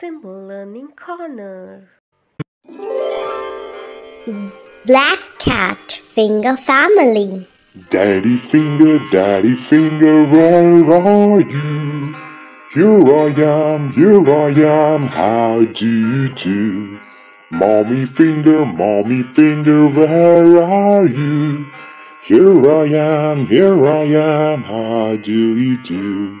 Simple Learning Corner. Black Cat Finger Family. Daddy finger, daddy finger, where are you? Here I am, here I am, how do you do? Mommy finger, mommy finger, where are you? Here I am, here I am, how do you do?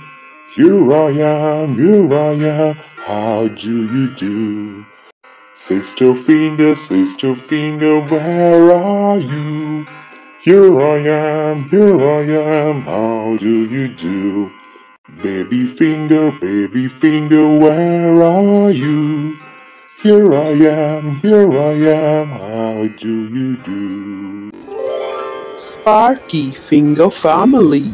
Here I am, here I am, how do you do? Sister finger, sister finger, where are you? Here I am, here I am, how do you do? Baby finger, baby finger, where are you? Here I am, here I am, how do you do? Sparky Finger Family.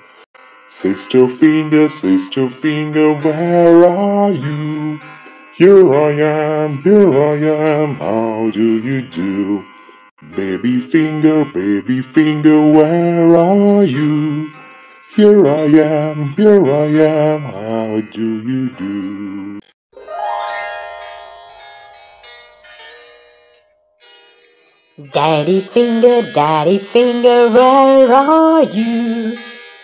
Sister finger, sister finger, where are you? Here I am, here I am, how do you do? Baby finger, baby finger, where are you? Here I am, here I am, how do you do? Daddy finger, daddy finger, where are you?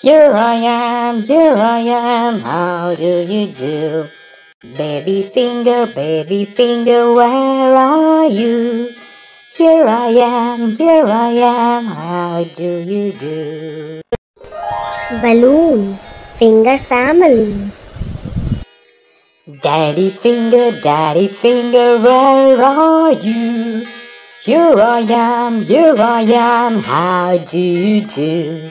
Here I am, here I am, how do you do? Baby finger, baby finger, where are you? Here I am, here I am, how do you do? Balloon Finger Family. Daddy finger, daddy finger, where are you? Here I am, here I am, how do you do?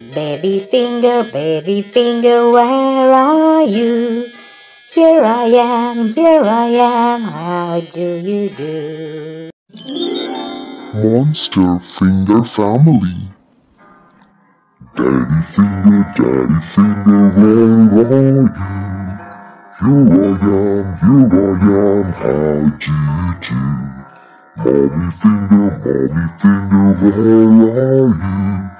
Baby finger, baby finger, where are you? Here I am, here I am, how do you do? Monster Finger Family. Daddy finger, daddy finger, where are you? Here I am, here I am, how do you do? Mommy finger, mommy finger, where are you?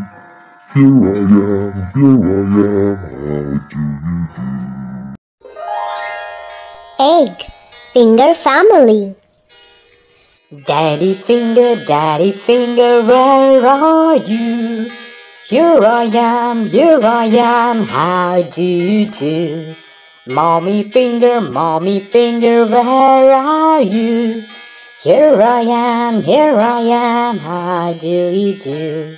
Here I am, here I am, how do you do? Egg. Finger family. Daddy finger, daddy finger, where are you? Here I am, here I am, how do you do? Mommy finger, mommy finger, where are you? Here I am, here I am, how do you do?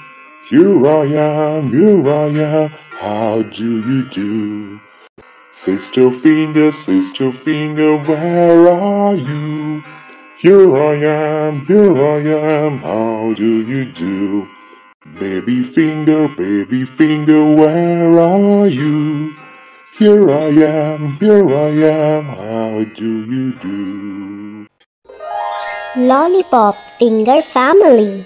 Here I am, here I am, how do you do? Sister finger, sister finger, where are you? Here I am, here I am, how do you do? Baby finger, baby finger, where are you? Here I am, here I am, how do you do? Lollipop finger family.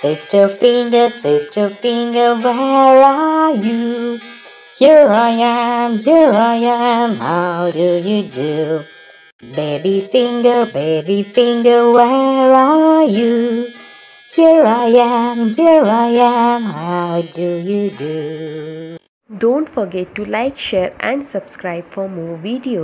Sister finger, sister finger, where are you? Here I am, here I am, how do you do? Baby finger, baby finger, where are you? Here I am, here I am, how do you do? Don't forget to like, share and subscribe for more videos.